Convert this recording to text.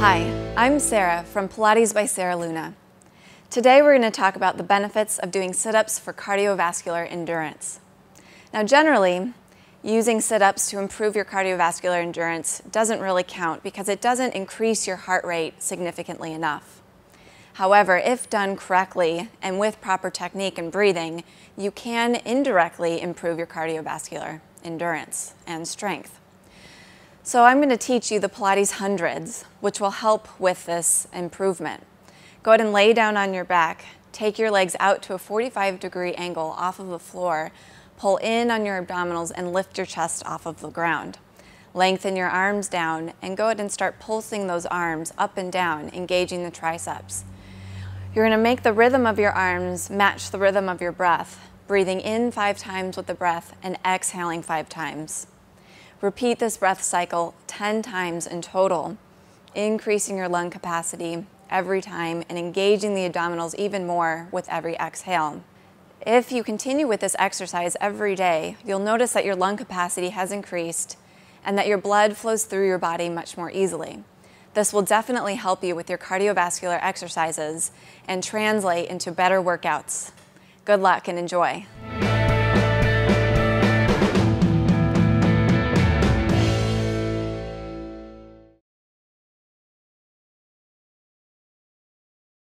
Hi, I'm Sarah from Pilates by Sarah Luna. Today we're going to talk about the benefits of doing sit-ups for cardiovascular endurance. Now generally, using sit-ups to improve your cardiovascular endurance doesn't really count because it doesn't increase your heart rate significantly enough. However, if done correctly and with proper technique and breathing, you can indirectly improve your cardiovascular endurance and strength. So I'm going to teach you the Pilates hundreds, which will help with this improvement. Go ahead and lay down on your back. Take your legs out to a 45 degree angle off of the floor. Pull in on your abdominals and lift your chest off of the ground. Lengthen your arms down and go ahead and start pulsing those arms up and down, engaging the triceps. You're going to make the rhythm of your arms match the rhythm of your breath, breathing in five times with the breath and exhaling five times. Repeat this breath cycle 10 times in total, increasing your lung capacity every time and engaging the abdominals even more with every exhale. If you continue with this exercise every day, you'll notice that your lung capacity has increased and that your blood flows through your body much more easily. This will definitely help you with your cardiovascular exercises and translate into better workouts. Good luck and enjoy.